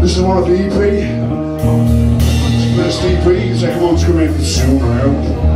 This is one of the EP. It's the best EP, the second one's coming soon, I hope.